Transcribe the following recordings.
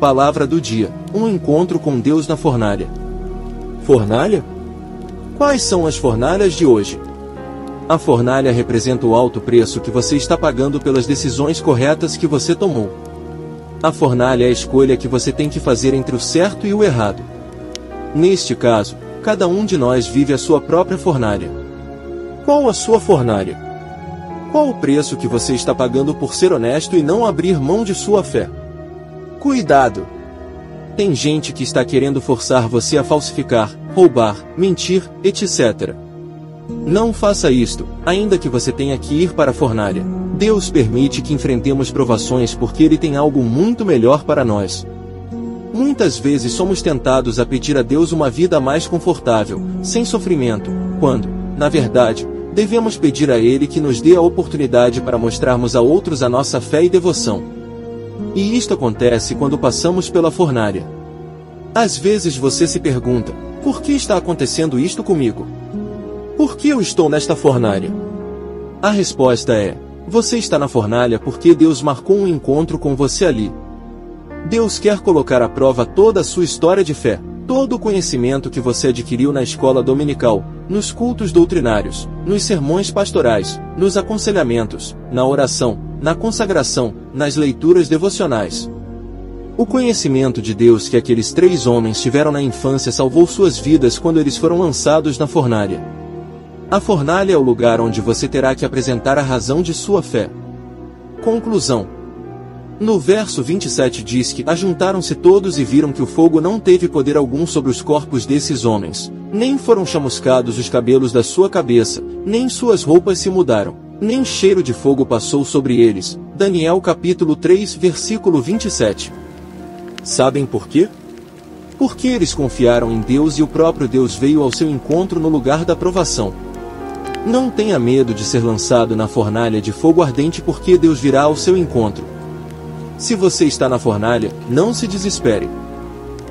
Palavra do dia: um encontro com Deus na fornalha. Fornalha? Quais são as fornalhas de hoje? A fornalha representa o alto preço que você está pagando pelas decisões corretas que você tomou. A fornalha é a escolha que você tem que fazer entre o certo e o errado. Neste caso, cada um de nós vive a sua própria fornalha. Qual a sua fornalha? Qual o preço que você está pagando por ser honesto e não abrir mão de sua fé? Cuidado! Tem gente que está querendo forçar você a falsificar, roubar, mentir, etc. Não faça isto, ainda que você tenha que ir para a fornalha. Deus permite que enfrentemos provações porque Ele tem algo muito melhor para nós. Muitas vezes somos tentados a pedir a Deus uma vida mais confortável, sem sofrimento, quando, na verdade, devemos pedir a Ele que nos dê a oportunidade para mostrarmos a outros a nossa fé e devoção. E isto acontece quando passamos pela fornalha. Às vezes você se pergunta: por que está acontecendo isto comigo? Por que eu estou nesta fornalha? A resposta é: você está na fornalha porque Deus marcou um encontro com você ali. Deus quer colocar à prova toda a sua história de fé, todo o conhecimento que você adquiriu na escola dominical, nos cultos doutrinários, nos sermões pastorais, nos aconselhamentos, na oração, na consagração, nas leituras devocionais. O conhecimento de Deus que aqueles três homens tiveram na infância salvou suas vidas quando eles foram lançados na fornalha. A fornalha é o lugar onde você terá que apresentar a razão de sua fé. Conclusão. No verso 27 diz que ajuntaram-se todos e viram que o fogo não teve poder algum sobre os corpos desses homens, nem foram chamuscados os cabelos da sua cabeça, nem suas roupas se mudaram nem cheiro de fogo passou sobre eles. Daniel capítulo 3, versículo 27. Sabem por quê? Porque eles confiaram em Deus e o próprio Deus veio ao seu encontro no lugar da provação. Não tenha medo de ser lançado na fornalha de fogo ardente porque Deus virá ao seu encontro. Se você está na fornalha, não se desespere.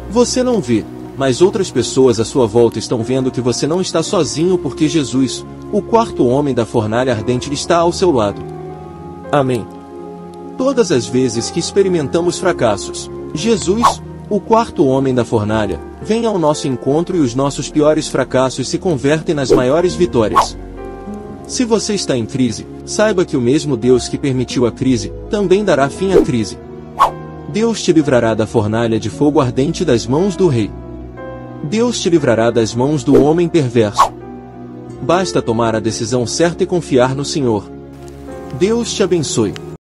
Você não vê, mas outras pessoas à sua volta estão vendo que você não está sozinho porque Jesus, o quarto homem da fornalha ardente, está ao seu lado. Amém. Todas as vezes que experimentamos fracassos, Jesus, o quarto homem da fornalha, vem ao nosso encontro e os nossos piores fracassos se convertem nas maiores vitórias. Se você está em crise, saiba que o mesmo Deus que permitiu a crise, também dará fim à crise. Deus te livrará da fornalha de fogo ardente das mãos do rei. Deus te livrará das mãos do homem perverso. Basta tomar a decisão certa e confiar no Senhor. Deus te abençoe.